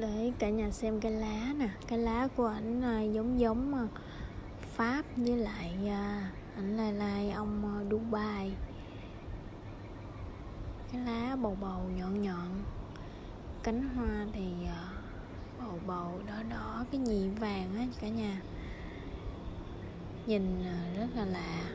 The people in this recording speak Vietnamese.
để cả nhà xem cái lá nè. Cái lá của ảnh à, giống giống à, pháp với lại à, ảnh lai lai ông dubai. Cái lá bầu bầu nhọn nhọn. Cánh hoa thì bầu bầu đỏ đỏ, cái nhị vàng á, cả nhà. Nhìn rất là lạ.